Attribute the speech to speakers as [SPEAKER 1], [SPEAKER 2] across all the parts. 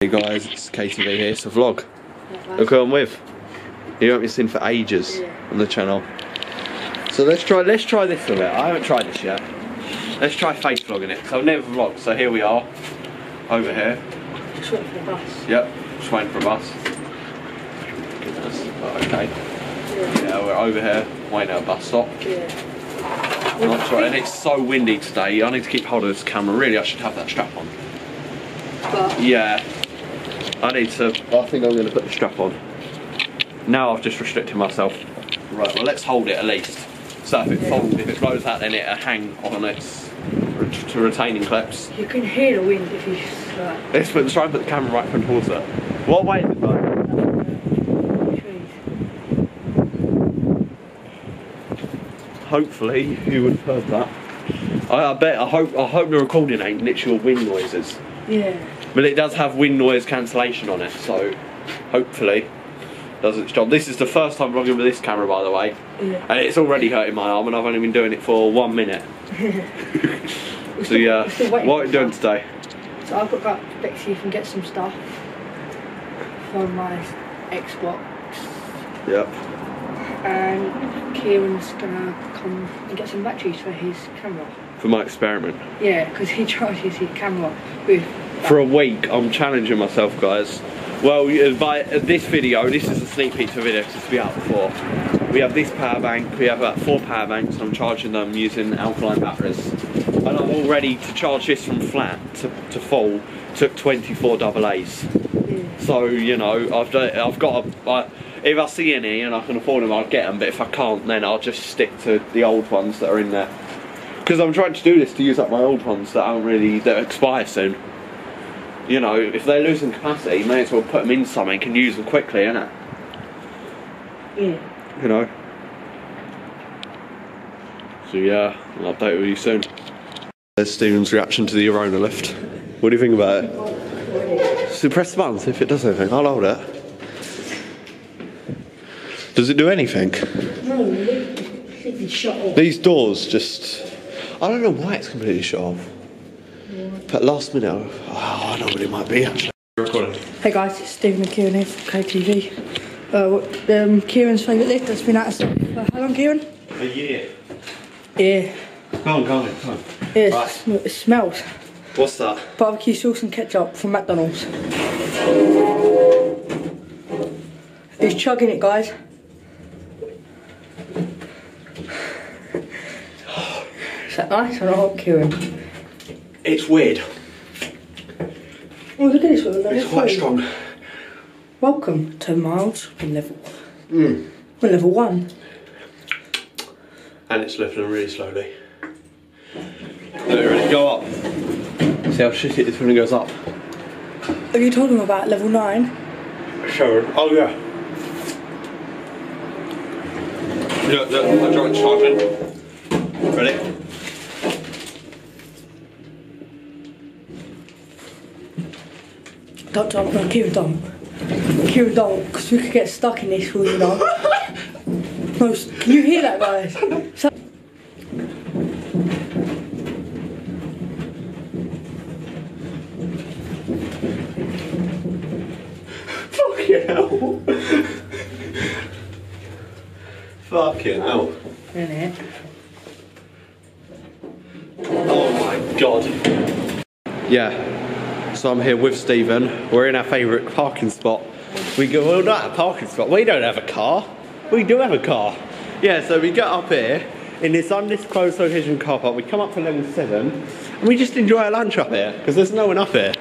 [SPEAKER 1] Hey guys, it's KTV here, it's a vlog. Look who I'm with. You haven't seen for ages
[SPEAKER 2] Yeah.
[SPEAKER 1] on the channel. So let's try let's try this a bit. I haven't tried this yet. Let's try face vlogging it. So I've never vlogged, so here we are. Over here.
[SPEAKER 2] Just waiting for the bus.
[SPEAKER 1] Yep, just waiting for a bus. Goodness. Right, okay.
[SPEAKER 2] Yeah.
[SPEAKER 1] Yeah, we're over here, waiting at a bus stop.
[SPEAKER 2] Yeah.
[SPEAKER 1] Not sure, and it's so windy today. I need to keep hold of this camera. Really, I should have that strap on.
[SPEAKER 2] But
[SPEAKER 1] Yeah. I need to. I think I'm going to put the strap on. Now I've just restricted myself. Right, well, let's hold it at least. So if it folds, if it blows out, then it'll hang on its to retaining clips.
[SPEAKER 2] you can hear the wind if you like,
[SPEAKER 1] Let's put, try and put the camera right front towards it. What way is it. Hopefully you would have heard that. I, I bet. I hope. I hope the recording ain't literal wind noises.
[SPEAKER 2] Yeah.
[SPEAKER 1] But it does have wind noise cancellation on it, so hopefully does its job. This is the first time vlogging with this camera, by the way,
[SPEAKER 2] Yeah.
[SPEAKER 1] and it's already hurting my arm, and I've only been doing it for one minute. So yeah,
[SPEAKER 2] still
[SPEAKER 1] what are you doing today?
[SPEAKER 2] So I've got to go up to and get some stuff from my Xbox.
[SPEAKER 1] Yep.
[SPEAKER 2] And Kieran's gonna come and get some batteries for his camera.
[SPEAKER 1] For my experiment.
[SPEAKER 2] Yeah, because he charges his camera with.
[SPEAKER 1] For a week, I'm challenging myself, guys. Well, uh, by uh, this video, this is a sneak peek to a video because it's be out before. We have this power bank, we have about four power banks, and I'm charging them using alkaline batteries. And I'm all ready to charge this from flat to, to full. Took 24 double A's. So you know, I've done, I've got. A, I, if I see any and I can afford them, I'll get them. But if I can't, then I'll just stick to the old ones that are in there. Because I'm trying to do this to use up my old ones that aren't really that expire soon. You know, if they're losing capacity, you may as well put them in something and use them quickly, innit?
[SPEAKER 2] Yeah.
[SPEAKER 1] You know. So yeah, I'll update with you soon. There's Stephen's reaction to the Arona lift. What do you think about it? So press the button, see if it does anything. I'll hold it. Does it do anything?
[SPEAKER 2] No, it should be shut off.
[SPEAKER 1] These doors just. I don't know why it's completely shut off. But last minute, I- oh, I know what it might be actually. Recording.
[SPEAKER 2] Hey guys, it's Stephen and Kieran here from KTV. Uh, what- um, Kieran's favourite lift that's been out of stock for how long, Kieran?
[SPEAKER 1] A year.
[SPEAKER 2] Yeah.
[SPEAKER 1] Come on, come on, come on.
[SPEAKER 2] Yeah, it
[SPEAKER 1] Right.
[SPEAKER 2] sm- it smells.
[SPEAKER 1] What's that?
[SPEAKER 2] Barbecue sauce and ketchup from McDonald's. He's chugging it, guys. Is that nice or not, Kieran?
[SPEAKER 1] It's weird.
[SPEAKER 2] Oh, look at this one.
[SPEAKER 1] It's quite strong.
[SPEAKER 2] Welcome to Miles with level. Mm. We're level one.
[SPEAKER 1] And it's lifting really slowly. Look, ready? Go up. See how shit it is when it goes up.
[SPEAKER 2] Have you told him about level nine?
[SPEAKER 1] Sure. Oh yeah. Look, look, my joint's charging. Ready?
[SPEAKER 2] Don't jump, no, Kieran don't. Kieran don't, because we could get stuck in this, you know. no, can you hear that, guys? So-
[SPEAKER 1] Fucking hell. Fucking hell.
[SPEAKER 2] In it.
[SPEAKER 1] Oh my god. Yeah. So I'm here with Stephen. We're in our favourite parking spot. We go well not a parking spot. We don't have a car. We do have a car. Yeah, so we get up here in this undisclosed location car park. We come up for level seven and we just enjoy our lunch up here because there's no one up here.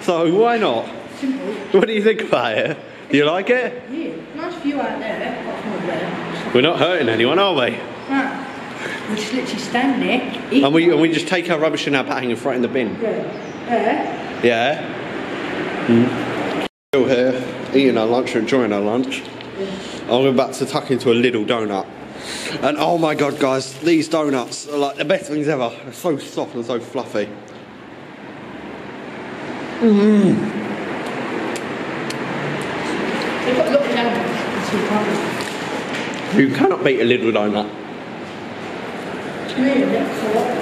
[SPEAKER 1] So why not?
[SPEAKER 2] Simple.
[SPEAKER 1] What do you think about it? Do you like it?
[SPEAKER 2] Yeah, nice view out there. That's not there.
[SPEAKER 1] We're not hurting anyone, are we?
[SPEAKER 2] Nah. We just literally stand there.
[SPEAKER 1] And we and we just take our rubbish in our bag and throw it in the bin.
[SPEAKER 2] Yeah.
[SPEAKER 1] Yeah. Mm. Still here, eating our lunch, enjoying our lunch. I'm about to tuck into a little donut. And oh my god, guys, these donuts are like the best things ever. They're so soft and so fluffy.
[SPEAKER 2] They've got a lot of donuts.
[SPEAKER 1] You cannot beat a little donut.
[SPEAKER 2] Really,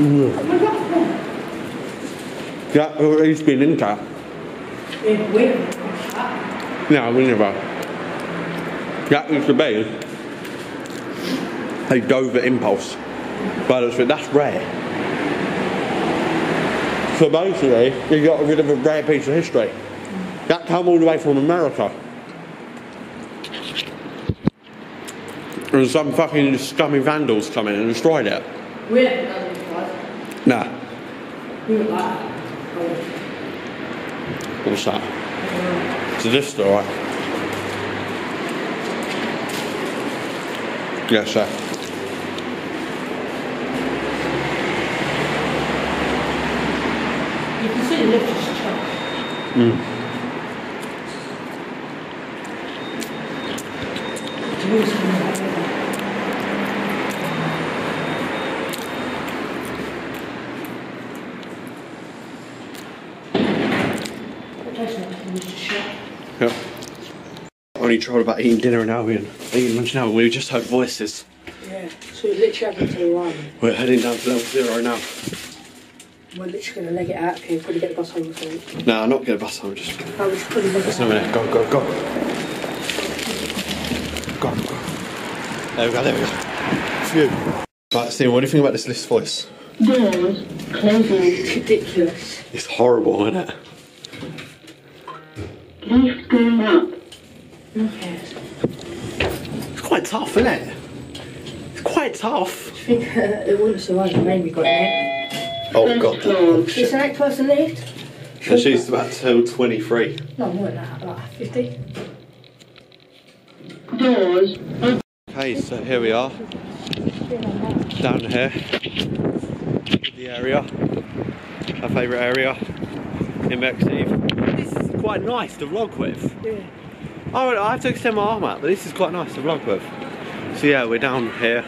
[SPEAKER 2] lot.
[SPEAKER 1] Yeah, he's been in car. No, we never. That used to be a Dover Impulse. But it's, that's rare. So basically, you got rid of a rare piece of history. That came all the way from America. And some fucking scummy vandals come in and destroyed it
[SPEAKER 2] haven't done this twice.
[SPEAKER 1] Nah,
[SPEAKER 2] We were like, oh,
[SPEAKER 1] what's that? It's this story. Yes, sir.
[SPEAKER 2] you can see the lift is chest.
[SPEAKER 1] Yep. Only tried about eating dinner in Albion. Eating lunch now, we just heard voices.
[SPEAKER 2] Yeah, so we literally haven't to one.
[SPEAKER 1] We're heading down to level zero now.
[SPEAKER 2] We're literally gonna leg it out here, probably get the bus home or something.
[SPEAKER 1] No, not get a bus home, just.
[SPEAKER 2] Oh, we should probably leg it
[SPEAKER 1] a
[SPEAKER 2] out.
[SPEAKER 1] minute. Go, go, go. Go, go. There we go, there we go. Phew. Right, Steve, what do you think about this list voice?
[SPEAKER 2] Doors closing. Ridiculous.
[SPEAKER 1] It's horrible, isn't it?
[SPEAKER 2] Lift going up. Okay.
[SPEAKER 1] It's quite tough, isn't it? It's quite tough.
[SPEAKER 2] I think uh, it wouldn't survive if maybe got in
[SPEAKER 1] Oh, God.
[SPEAKER 2] It's
[SPEAKER 1] shit.
[SPEAKER 2] an eight person lift?
[SPEAKER 1] And she's about to 23.
[SPEAKER 2] No, more than that, like 50.
[SPEAKER 3] Doors
[SPEAKER 1] Okay, so here we are. Down here. The area. Our favourite area in Bexley. Quite nice to vlog with.
[SPEAKER 2] Yeah.
[SPEAKER 1] Oh, I have to extend my arm out, but this is quite nice to vlog with. So yeah, we're down here.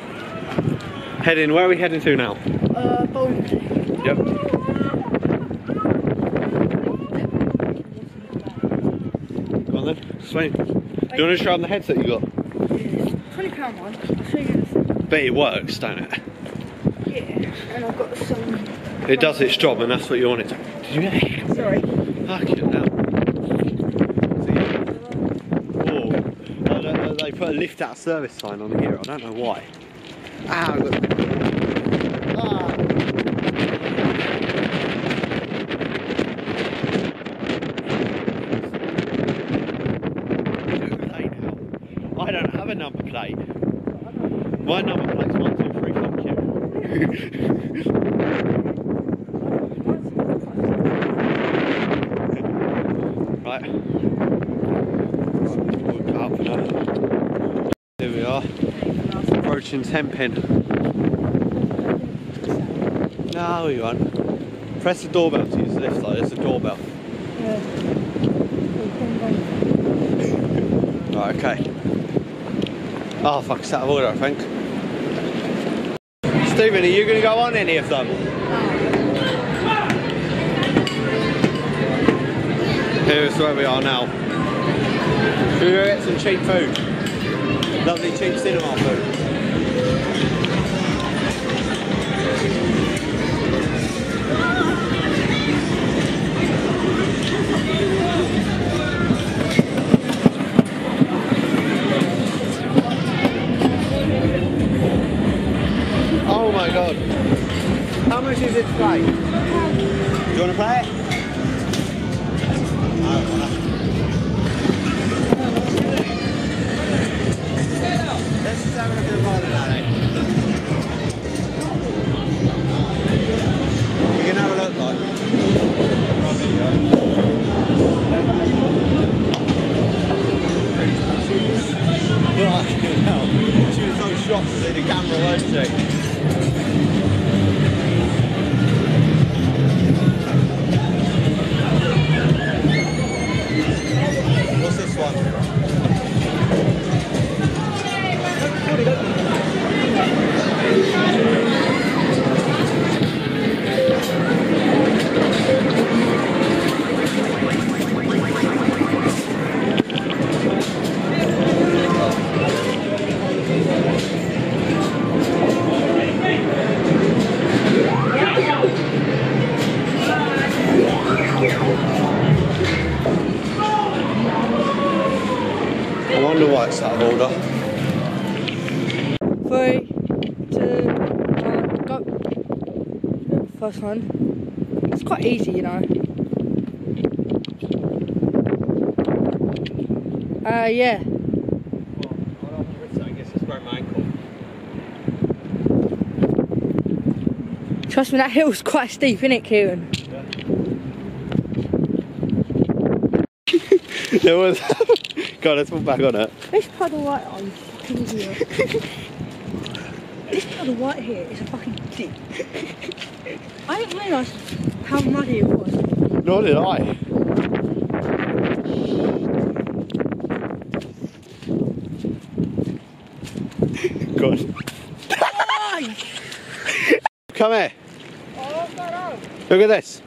[SPEAKER 1] Heading, where are we heading to now?
[SPEAKER 2] Uh, alley.
[SPEAKER 1] Yep. On Swain. Do you want to show them the headset you got?
[SPEAKER 2] Twenty pound one. I'll show you this.
[SPEAKER 1] Bet it works, don't it?
[SPEAKER 2] Yeah, and I've got some.
[SPEAKER 1] It does its job and that's what you want it to. Did you hear?
[SPEAKER 2] Sorry.
[SPEAKER 1] Fucking hell. See? Oh, uh, they- they put a lift out service sign on here. I don't know why. Ah, look. Ah. I don't have a number plate. My number plate's one two three. Fuck you. Right. We'll cut up for now. Here we are. No, you won't. Press the doorbell to use the lift though. There's a doorbell. Right, okay. Oh fuck, it's out of order I think. Stephen, are you going to go on any of them? Here's where we are now. Should we go get some cheap food? Lovely cheap cinema food. Play? Do you want to play it? Let's have a look at the ball now? You can have a look, like. She was so shocked to see the camera, wasn't she? One.
[SPEAKER 2] It's quite easy, you know. Uh, yeah.
[SPEAKER 1] I guess I sprained my ankle.
[SPEAKER 2] Trust me, that hill's quite steep, isn't it, Kieran?
[SPEAKER 1] There was. God, let's put back on it.
[SPEAKER 2] This puddle right on, you fucking idiot. this puddle right here is a fucking dip. I didn't realise how muddy it was.
[SPEAKER 1] Nor did I. God. Come here. Look at this.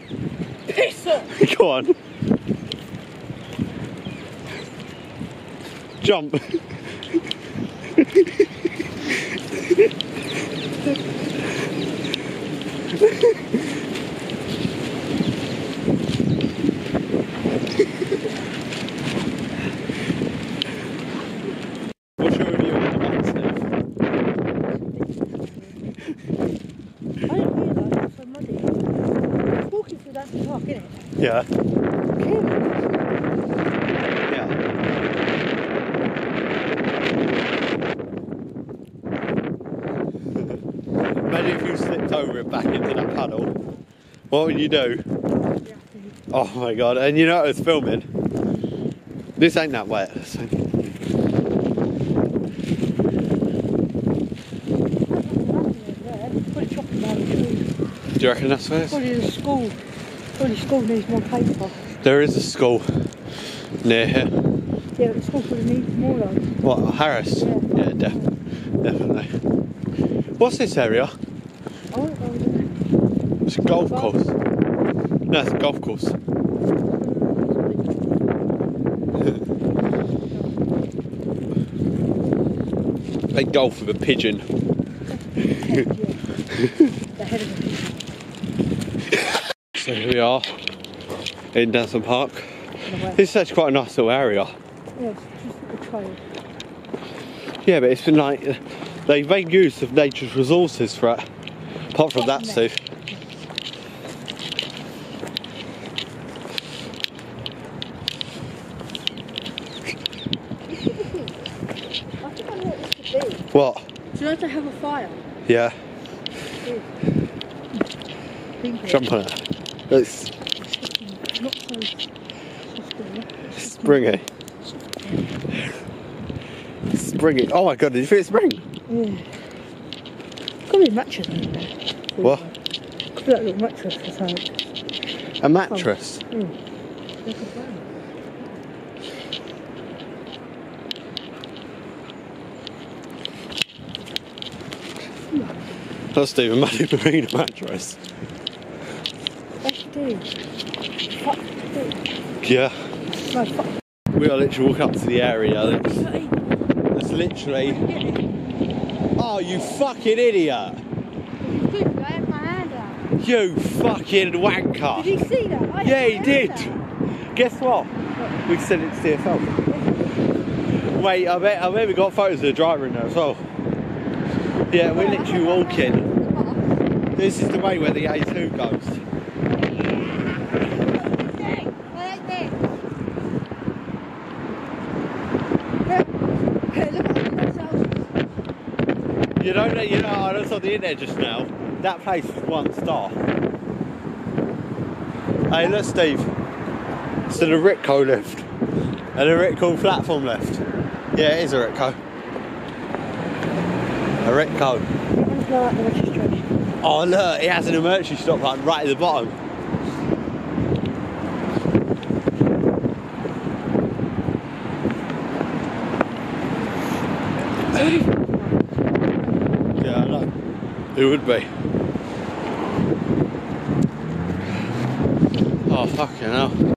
[SPEAKER 2] Piss!
[SPEAKER 1] Go on. Jump.
[SPEAKER 2] I didn't realise it was so muddy. I walking through that park, innit?
[SPEAKER 1] Yeah.
[SPEAKER 2] Kieran,
[SPEAKER 1] Yeah. Imagine if you slipped over it back into that puddle. What would you do? Oh my god, and you know it was filming. This ain't that wet. This ain't-
[SPEAKER 2] Probably chopping down the trees.
[SPEAKER 1] Do you reckon that's where it is?
[SPEAKER 2] Probably the school. Probably school needs more paper.
[SPEAKER 1] There is a school near here.
[SPEAKER 2] Yeah, but the school probably needs more though.
[SPEAKER 1] What, Harris?
[SPEAKER 2] Yeah.
[SPEAKER 1] Yeah, def- definitely. What's this area? It's a golf course. No, it's a golf course. They golf with a pigeon. So here we are in Danson Park. This is actually quite a nice little area. Yeah, but it's been like they've made use of nature's resources for it. Apart from that,
[SPEAKER 2] Definitely.
[SPEAKER 1] Steve.
[SPEAKER 2] I think I know what this could be.
[SPEAKER 1] What?
[SPEAKER 2] Do you know to have a fire?
[SPEAKER 1] Yeah, jump on it. It's
[SPEAKER 2] Not so
[SPEAKER 1] springy. Springy. Oh my god, did you feel it spring?
[SPEAKER 2] Yeah. A mattress.
[SPEAKER 1] What?
[SPEAKER 2] Could be like a little mattress or something.
[SPEAKER 1] A mattress.
[SPEAKER 2] Mm. A.
[SPEAKER 1] That's Stephen Muddy Marina mattress.
[SPEAKER 2] That's.
[SPEAKER 1] Yeah.
[SPEAKER 2] No.
[SPEAKER 1] We are literally walking up to the area. That's, that's literally. Oh, you fucking idiot!
[SPEAKER 2] I had my hand out.
[SPEAKER 1] You fucking wanker!
[SPEAKER 2] Did you see that? I
[SPEAKER 1] Yeah, he did.
[SPEAKER 2] out.
[SPEAKER 1] Guess what? We sent it to TfL. Wait, I bet I bet we got photos of the driver in there as well. Yeah, we're literally walking. This is the way where the A2 goes.
[SPEAKER 2] Hey, look at themselves.
[SPEAKER 1] You know you know I was on the internet just now. That place was one star. Hey, look, Steve. It's the Ritco lift and a Ritco platform lift. Yeah, it is a Ritco. A Ritco.
[SPEAKER 2] Let's go out the registration.
[SPEAKER 1] Oh look, it has an emergency stop button right at the bottom. Yeah, I know. It would be. Oh fucking hell.